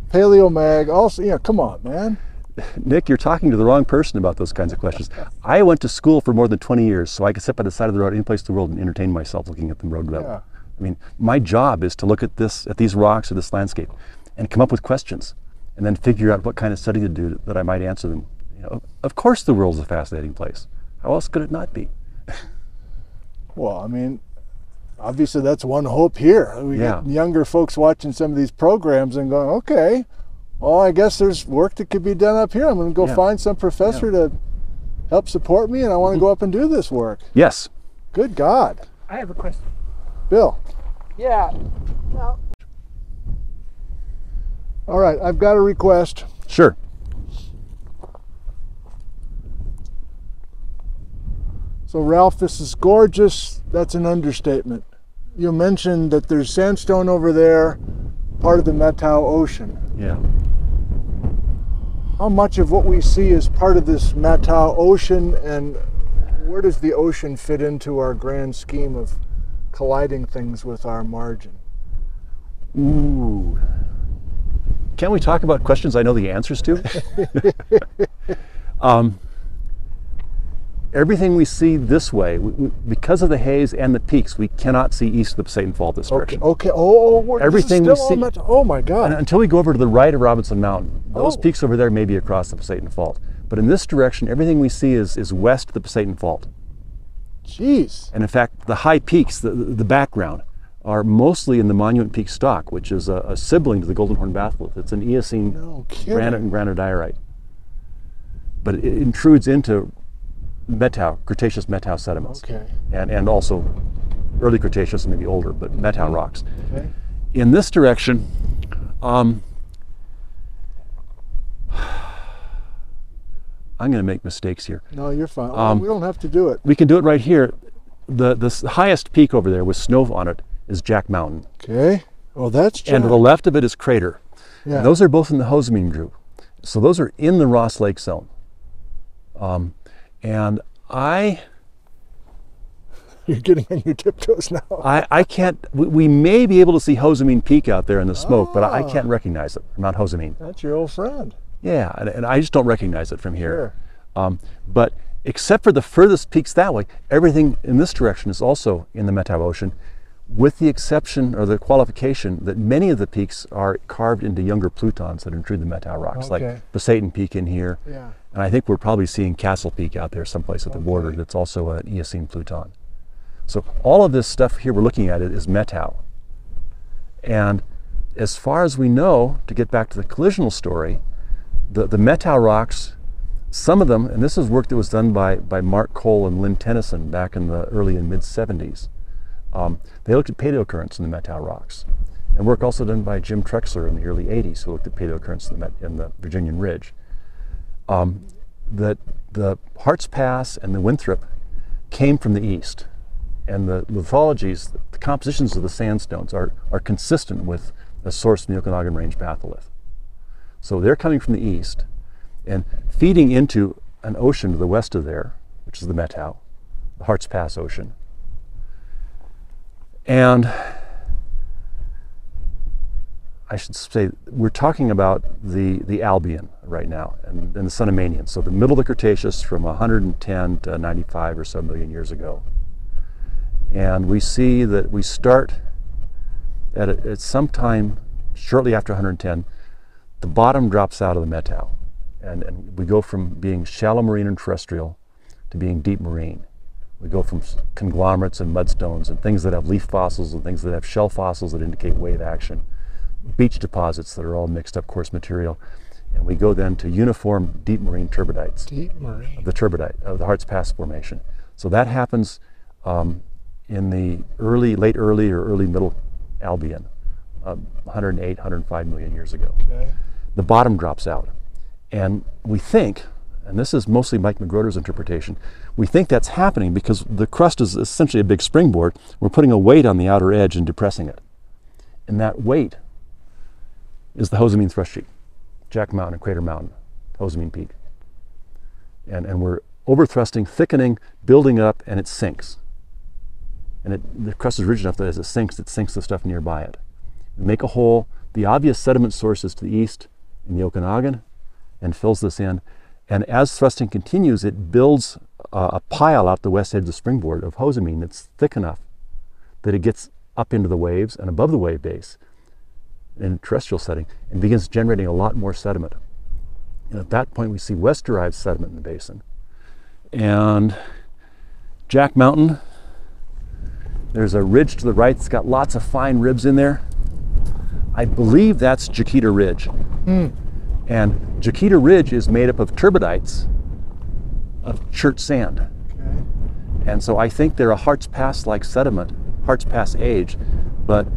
paleomag, also, yeah, come on, man. Nick, you're talking to the wrong person about those kinds of questions. I went to school for more than 20 years, so I could sit by the side of the road any place in the world and entertain myself looking at the road level. Yeah. I mean, my job is to look at this, at these rocks or this landscape, and come up with questions, and then figure out what kind of study to do that I might answer them. You know, of course, the world's a fascinating place. How else could it not be? Well, I mean, obviously that's one hope here. We Yeah. get younger folks watching some of these programs and going, okay, well, I guess there's work that could be done up here. I'm going to go Yeah. find some professor to help support me, and I want to mm-hmm. go up and do this work. Yes. Good God, I have a question. Bill. Yeah. Now, All right, I've got a request. Sure. So, Ralph, this is gorgeous. That's an understatement. You mentioned that there's sandstone over there, part of the Methow Ocean. Yeah. How much of what we see is part of this Methow Ocean, and where does the ocean fit into our grand scheme of colliding things with our margin? Ooh. Can we talk about questions I know the answers to? um, everything we see this way, we, we, because of the haze and the peaks, we cannot see east of the Pasayten Fault this Okay. direction. Okay. Oh, we're, this is Everything we see- oh my God. And until we go over to the right of Robinson Mountain, those Oh. peaks over there may be across the Pasayten Fault. But in this direction, everything we see is, is west of the Pasayten Fault. Jeez. And in fact, the high peaks, the, the background, are mostly in the Monument Peak stock, which is a, a sibling to the Golden Horn Batholith. It's an Eocene No granite and granodiorite. But it intrudes into Methow, Cretaceous Methow sediments. Okay. And, and also early Cretaceous, maybe older, but Methow rocks. Okay. In this direction, um, I'm going to make mistakes here. No, you're fine. Um, we don't have to do it. We can do it right here. The, the highest peak over there with snow on it is Jack Mountain. Okay. Well, that's Jack. And to the left of it is Crater. yeah. Those are both in the Hozameen group. So those are in the Ross Lake zone. Um, and I, You're getting on your tiptoes now. I, I can't, we, we may be able to see Hozameen Peak out there in the smoke, but I, I Ah. can't recognize it, Mount Hozameen. That's your old friend. Yeah, and, and I just don't recognize it from here. Sure. Um, but except for the furthest peaks that way, everything in this direction is also in the Methow Ocean, with the exception or the qualification that many of the peaks are carved into younger plutons that intrude the Methow rocks, Okay. like Pasayten Peak in here. Yeah. And I think we're probably seeing Castle Peak out there someplace at the border that's also an Eocene pluton. So all of this stuff here we're looking at it is Methow. And as far as we know, to get back to the collisional story, the, the Methow rocks, some of them, and this is work that was done by, by Mark Cole and Lynn Tennyson back in the early and mid 70s. Um, they looked at paleocurrents in the Methow rocks. And work also done by Jim Trexler in the early 80s, who looked at paleocurrents in the, Met, in the Virginian Ridge. Um, that the Harts Pass and the Winthrop came from the east. And the lithologies, the compositions of the sandstones are, are consistent with a source in the Okanagan Range batholith. So they're coming from the east and feeding into an ocean to the west of there, which is the Methow, the Harts Pass Ocean. And I should say we're talking about the, the Albian right now and, and the Cenomanian, so the middle of the Cretaceous from 110 to 95 or so million years ago. And we see that we start at, a, at some time shortly after 110, the bottom drops out of the Methow. And, and we go from being shallow marine and terrestrial to being deep marine. We go from conglomerates and mudstones and things that have leaf fossils and things that have shell fossils that indicate wave action, beach deposits that are all mixed up coarse material. And we go then to uniform deep marine turbidites Deep marine. of the turbidite of the Harts Pass formation. So that happens um, in the early, late early or early middle Albian, uh, 108, 105 million years ago. Okay. The bottom drops out, and we think, and this is mostly Mike McGroder's interpretation, we think that's happening because the crust is essentially a big springboard. We're putting a weight on the outer edge and depressing it, and that weight is the Hozameen thrust sheet, Jack Mountain and Crater Mountain, Hozameen Peak and, and we're overthrusting, thickening, building up, and it sinks. And it, the crust is rich enough that as it sinks, it sinks the stuff nearby it. We make a hole. The obvious sediment source is to the east in the Okanagan and fills this in. And as thrusting continues, it builds uh, a pile out the west edge of the springboard of Hozameen that's thick enough that it gets up into the waves and above the wave base in a terrestrial setting and begins generating a lot more sediment. And at that point, we see west derived sediment in the basin. And Jack Mountain, there's a ridge to the right that's got lots of fine ribs in there. I believe that's Jackita Ridge. And Jackita Ridge is made up of turbidites of chert sand. Okay. And so I think they're a Harts Pass like sediment, Harts Pass age, but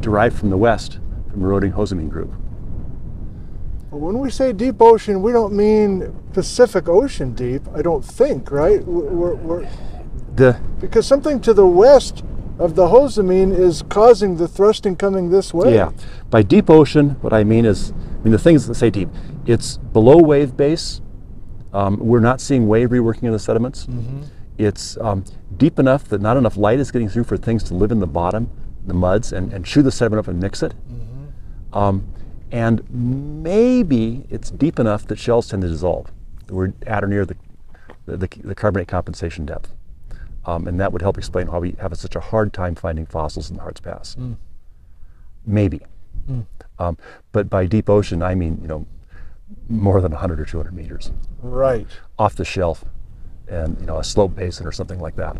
derived from the west from eroding Hozameen group. But when we say deep ocean, we don't mean Pacific Ocean deep. I don't think, right? We're, we're, The because something to the west of the Hozameen is causing the thrusting coming this way. Yeah. By deep ocean, what I mean is, I mean, the things that say deep, it's below wave base. Um, we're not seeing wave reworking of the sediments. It's um, deep enough that not enough light is getting through for things to live in the bottom, the muds, and, and chew the sediment up and mix it. Um, and maybe it's deep enough that shells tend to dissolve. We're at or near the the, the, the carbonate compensation depth. Um, and that would help explain why we have such a hard time finding fossils in the Harts Pass. Maybe. Um, but by deep ocean, I mean, you know, more than 100 or 200 meters Right. off the shelf and, you know, a slope basin or something like that.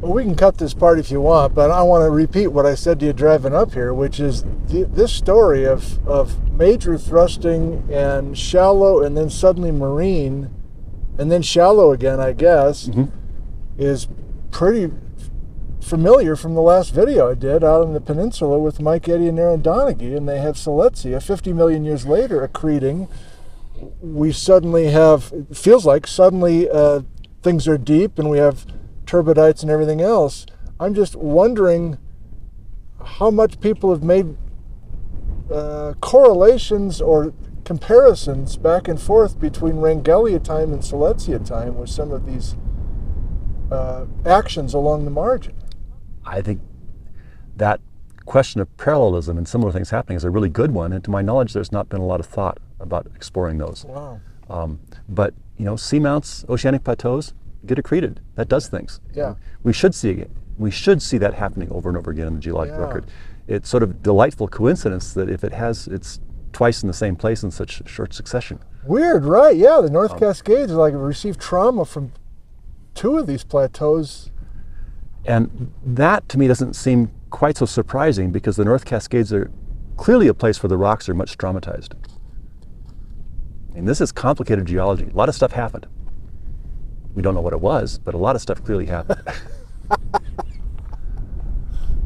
Well, we can cut this part if you want, but I want to repeat what I said to you driving up here, which is th- this story of, of major thrusting and shallow and then suddenly marine and then shallow again, I guess, is pretty familiar from the last video I did out on the peninsula with Mike Eddy and Erin Donaghy, and they have Siletzia 50 million years later accreting. We suddenly have, it feels like suddenly uh, things are deep and we have turbidites and everything else. I'm just wondering how much people have made uh, correlations or comparisons back and forth between Wrangellia time and Siletzia time with some of these uh, actions along the margin. I think that question of parallelism and similar things happening is a really good one. And to my knowledge, there's not been a lot of thought about exploring those. Wow. Um, but you know, seamounts, oceanic plateaus get accreted. That does things. Yeah. We should see it. We should see that happening over and over again in the geologic Yeah. record. It's sort of delightful coincidence that if it has, it's twice in the same place in such short succession. Weird, right? Yeah, the North Cascades like received trauma from two of these plateaus. And that to me doesn't seem quite so surprising because the North Cascades are clearly a place where the rocks are much traumatized. And this is complicated geology. A lot of stuff happened. We don't know what it was, but a lot of stuff clearly happened.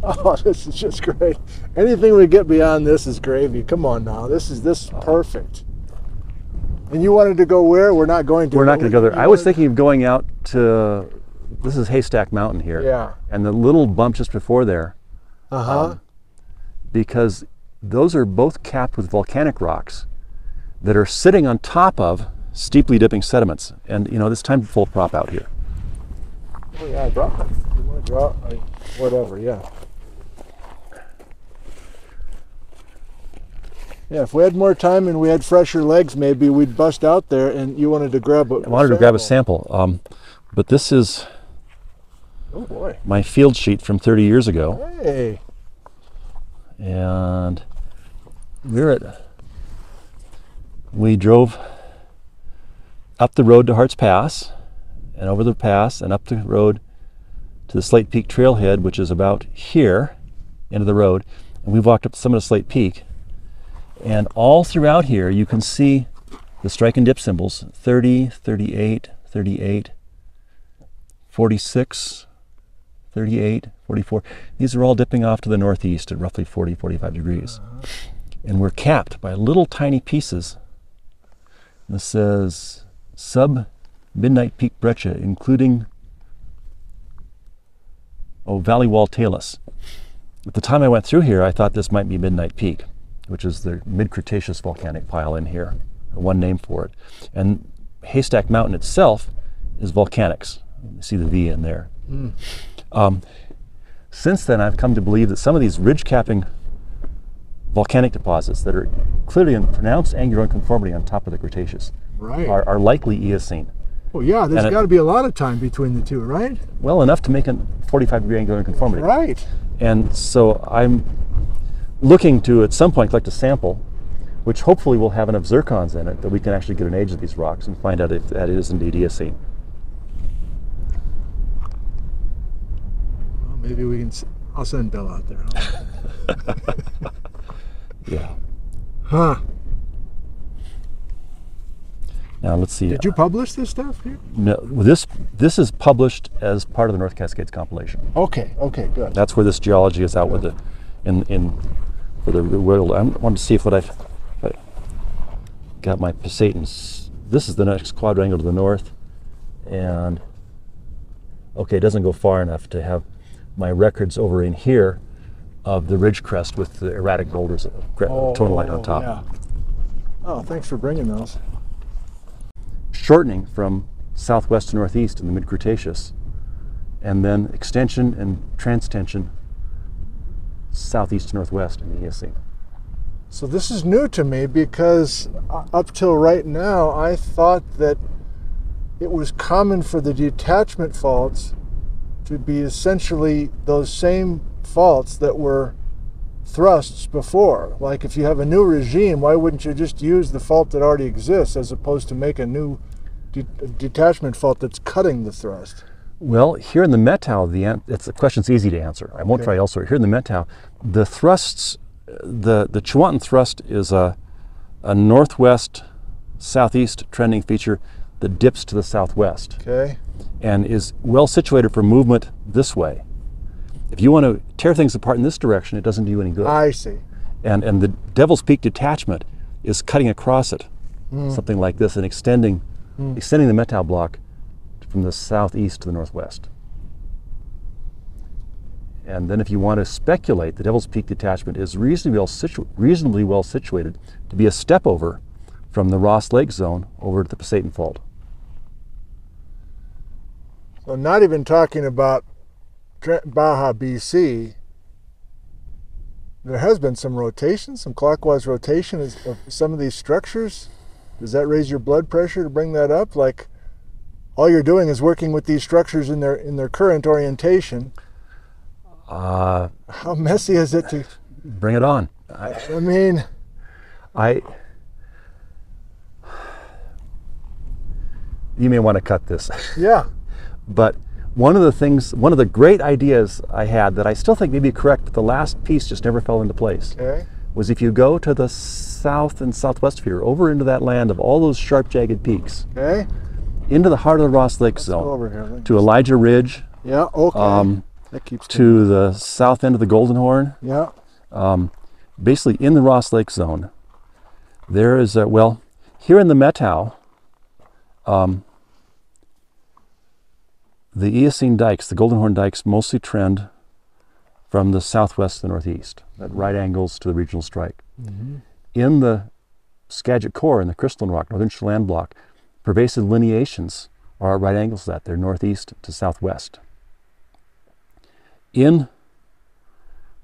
Oh, this is just great. Anything we get beyond this is gravy. Come on now, this is this is oh. perfect. And you wanted to go where? We're not going to. We're not going to go there. I was thinking of going out to this is Haystack Mountain here. Yeah. And the little bump just before there, Uh huh. um, because those are both capped with volcanic rocks that are sitting on top of steeply dipping sediments. And you know, it's time to full prop out here. oh yeah, I. You want to draw? I, whatever. Yeah. Yeah, if we had more time and we had fresher legs, maybe we'd bust out there. And you wanted to grab a. I wanted to grab a sample, um, but this is Oh boy! my field sheet from 30 years ago, Hey. and we're at. We drove up the road to Harts Pass, and over the pass, and up the road to the Slate Peak trailhead, which is about here, end of the road, and we walked up the summit of Slate Peak, and all throughout here you can see the strike and dip symbols 30, 38, 38, 46, 38, 44. These are all dipping off to the northeast at roughly 40, 45 degrees. Uh-huh. And we're capped by little tiny pieces. This says sub midnight peak breccia, including oh valley wall talus. At the time I went through here, I thought this might be Midnight Peak, which is the mid Cretaceous volcanic pile in here, one name for it. And Haystack Mountain itself is volcanics. You see the V in there. Hmm. Um, since then, I've come to believe that some of these ridge capping volcanic deposits that are clearly in pronounced angular unconformity on top of the Cretaceous Right. are, are likely Eocene. Well, yeah. there's got to be a lot of time between the two, right? Well enough to make a 45 degree angular unconformity. Right. And so I'm looking to at some point collect a sample, which hopefully will have enough zircons in it that we can actually get an age of these rocks and find out if that is indeed Eocene. Well, maybe we can. I'll send Bill out there. Yeah. Huh? Now let's see. Did you publish this stuff here? No, this this is published as part of the North Cascades compilation. Okay. Okay. Good. That's where this geology is out with the, in in, for the world. I wanted to see if what I've, I got my Pasaytens. This is the next quadrangle to the north, and okay, it doesn't go far enough to have my records over in here of the ridge crest with the erratic boulders of gra- tonalite on top. Yeah. Oh, thanks for bringing those. shortening from southwest to northeast in the mid Cretaceous, and then extension and transtension southeast to northwest in the Eocene. So this is new to me because uh, up till right now, I thought that it was common for the detachment faults to be essentially those same faults that were thrusts before. Like if you have a new regime, why wouldn't you just use the fault that already exists as opposed to make a new de- detachment fault that's cutting the thrust? Well, here in the Methow, the it's the question's easy to answer. I won't Okay. try elsewhere. Here in the Methow, the thrusts, the the Chuwanten thrust is a a northwest southeast trending feature that dips to the southwest Okay. And is well situated for movement this way. If you want to tear things apart in this direction, it doesn't do you any good. I see. and and the Devil's Peak detachment is cutting across it, hmm. something like this, and extending hmm. extending the Methow block from the southeast to the northwest. And then, if you want to speculate, the Devil's Peak detachment is reasonably well, situ- reasonably well situated to be a step over from the Ross Lake zone over to the Pasayten Fault. So not even talking about Baja, BC. There has been some rotation, some clockwise rotation of some of these structures. Does that raise your blood pressure to bring that up? Like all you're doing is working with these structures in their in their current orientation. Uh, How messy is it to? bring it on. I, I mean, I you may want to cut this. yeah. But one of the things, one of the great ideas I had that I still think may be correct, but the last piece just never fell into place, Okay. was if you go to the south and southwest of here, over into that land of all those sharp, jagged peaks, Okay. into the heart of the Ross Lake Go zone, over here. To Elijah Ridge, Yeah. Okay. um, that keeps. to the south end of the Golden Horn, Yeah. basically in the Ross Lake zone, there is a, well, here in the Methow, um, the Eocene dikes, the Golden Horn dikes, mostly trend from the southwest to the northeast, at mm-hmm. right angles to the regional strike. Mm-hmm. In the Skagit Core, in the crystalline rock, northern Chelan block, pervasive lineations are at right angles to that. They're northeast to southwest. In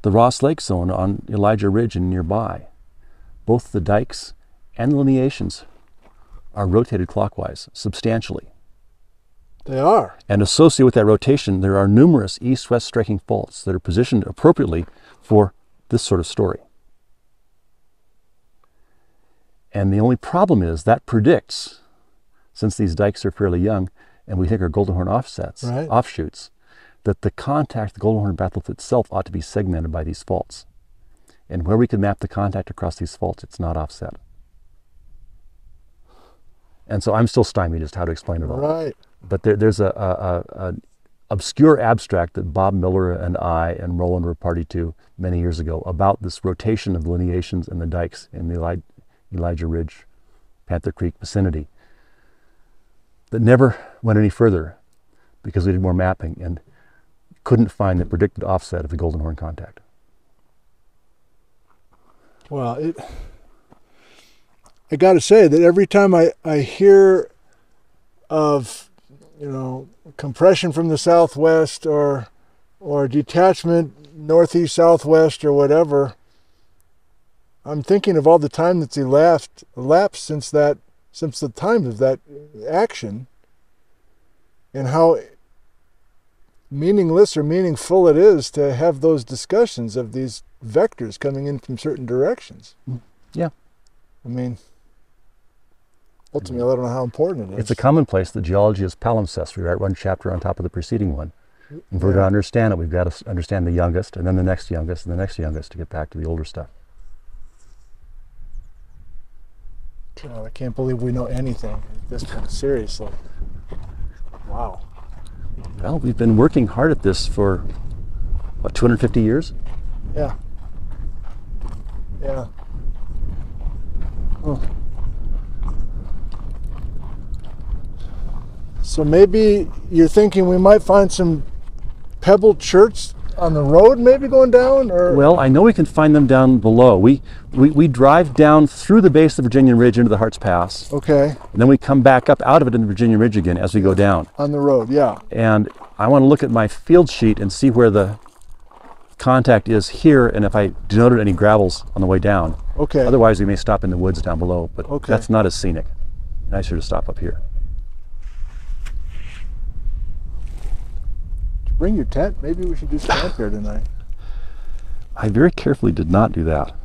the Ross Lake zone on Elijah Ridge and nearby, both the dikes and the lineations are rotated clockwise substantially. They are. And associated with that rotation, there are numerous east west striking faults that are positioned appropriately for this sort of story. And the only problem is that predicts, since these dikes are fairly young and we think are Golden Horn offsets, Right. offshoots, that the contact, the Golden Horn batholith itself ought to be segmented by these faults. And where we can map the contact across these faults, it's not offset. And so I'm still stymied as to how to explain it all Right. But there, there's a, a, a, obscure abstract that Bob Miller and I and Roland were party to many years ago about this rotation of lineations and the dikes in the Eli- Elijah Ridge, Panther Creek vicinity that never went any further because we did more mapping and couldn't find the predicted offset of the Golden Horn contact. Well, it. I got to say that every time I, I hear of, you know, compression from the southwest or or detachment northeast southwest or whatever, I'm thinking of all the time that's elapsed elapsed since that since the time of that action and how meaningless or meaningful it is to have those discussions of these vectors coming in from certain directions. Yeah. I mean, ultimately, I don't know how important it is. It's a commonplace that geology is palimpsest. We write one chapter on top of the preceding one. If we're to understand it, we've got to understand the youngest, and then the next youngest, and the next youngest to get back to the older stuff. God, I can't believe we know anything at this point. Seriously. Wow. Well, we've been working hard at this for, what, 250 years? Yeah. Yeah. Oh. So maybe you're thinking we might find some pebble chert on the road, maybe going down, or Well, I know we can find them down below. We, we, we drive down through the base of the Virginian Ridge into the Harts Pass, okay, and then we come back up out of it in the Virginian Ridge again as we go down. on the road. Yeah. And I want to look at my field sheet and see where the contact is here, and if I denoted any gravels on the way down. Okay. Otherwise, we may stop in the woods down below, but Okay. that's not as scenic. Nicer to stop up here. Bring your tent? Maybe we should just camp here tonight. I very carefully did not do that.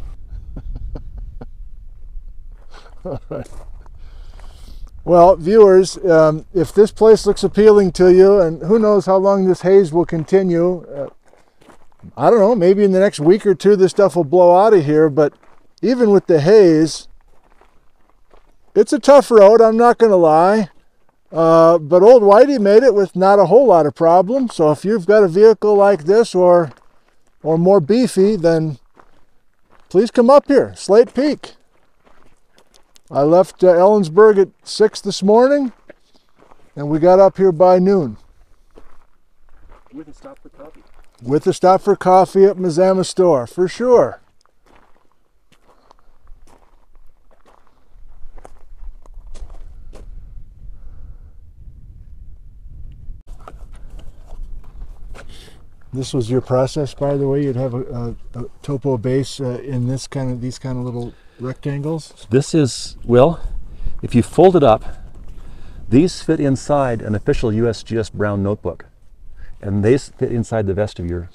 All right. Well, viewers, um, if this place looks appealing to you, and who knows how long this haze will continue, uh, I don't know, maybe in the next week or two this stuff will blow out of here, but even with the haze, it's a tough road, I'm not going to lie. Uh, but old Whitey made it with not a whole lot of problems. So if you've got a vehicle like this or or more beefy, then please come up here, Slate Peak. I left uh, Ellensburg at 6 this morning, and we got up here by noon. With a stop for coffee. With a stop for coffee at Mazama store, for sure. This was your process, by the way. You'd have a, a, a topo base uh, in this kind of these kind of little rectangles. This is, well, if you fold it up, these fit inside an official USGS Brown notebook. And they fit inside the vest of your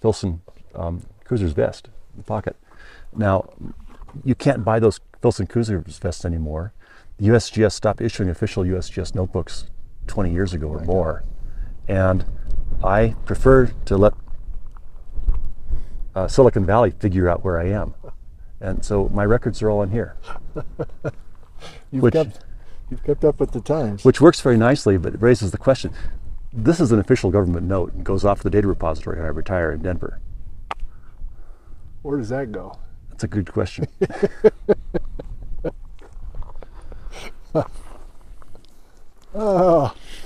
Filson um, Cruiser's vest, the pocket. Now, you can't buy those Filson Cruiser's vests anymore. The USGS stopped issuing official USGS notebooks 20 years ago or more. And I prefer to let uh, Silicon Valley figure out where I am. And so my records are all in here. you've, which, kept, you've kept up with the times. Which works very nicely, but it raises the question. This is an official government note and goes off to the data repository when I retire in Denver. Where does that go? That's a good question. oh.